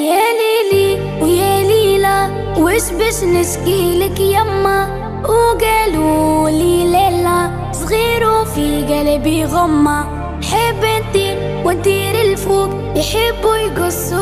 يا ليلي ويا ليلى وش بش نشكيلك يما؟ وقالوا لي ليلى صغير وفي قلبي غمة. حب انتي وندير الفوق يحبوا يقصوا